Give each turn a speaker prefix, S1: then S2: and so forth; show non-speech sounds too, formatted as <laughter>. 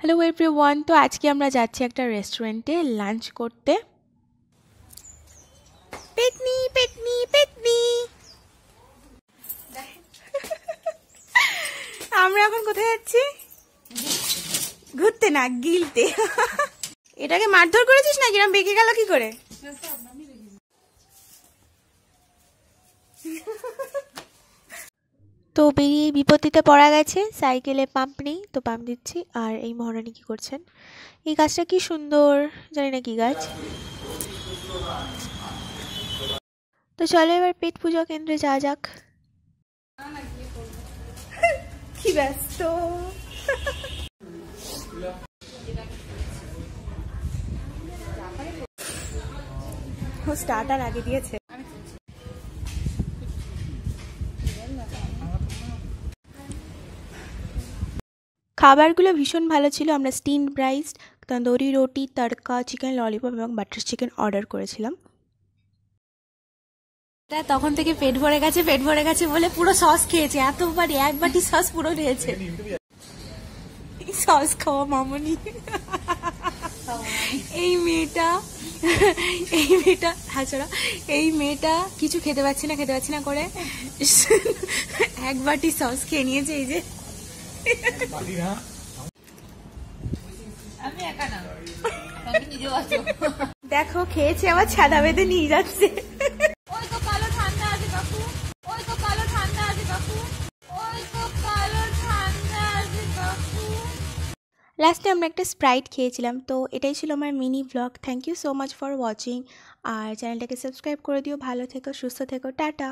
S1: Hello every one তো আজকে আমরা যাচ্ছি একটা রেস্টুরেন্টে লাঞ্চ করতে। <laughs> আমরা এখন কোথায় যাচ্ছি? ঘুরতে না, গিলতে। <laughs> এটাকে মারধর করেছিস না কিরম বেঁকে গেল কি করে? তো বেরিয়ে বিপত্তিতে পড়া গেছে। সাইকেলে পাম্প নেই, তো পাম্প দিচ্ছি। আর এই মহারানী কি করছেন? এই গাছটা কি সুন্দর, জানি না কি গাছ। তো চলো এবার পেট পুজো কেন্দ্রে যাওয়া যাক। <laughs> কি ব্যস্ত। স্টার্টার আগে দিয়েছে। খাবারগুলো ভীষণ ভালো ছিল। আমরা স্টিম রাইস তন্দুরি রুটি, তড়কা চিকেন ললিপপ এবং বাটার চিকেন অর্ডার করেছিলাম। তখন থেকে পেট ভরে গেছে, পেট ভরে গেছে বলে পুরো সস খেয়েছে। এতবার এক বাটি সস পুরো নিয়েছে সস খাওয়া মামনি। এই মেয়েটা এই মেয়েটা হাসরা এই মেয়েটা কিছু খেতে পাচ্ছি না, খেতে পাচ্ছি না করে এক বাটি সস খেয়ে নিয়েছে এই যে। দেখো খেয়েছে আমার ছাদা বেঁধে নিয়ে যাচ্ছে। লাস্টে আমরা একটা স্প্রাইট খেয়েছিলাম। তো এটাই ছিল আমার mini blog thank you so much for watching আর চ্যানেলটাকে সাবস্ক্রাইব করে দিও। ভালো থেকো সুস্থ থেকো। টাটা।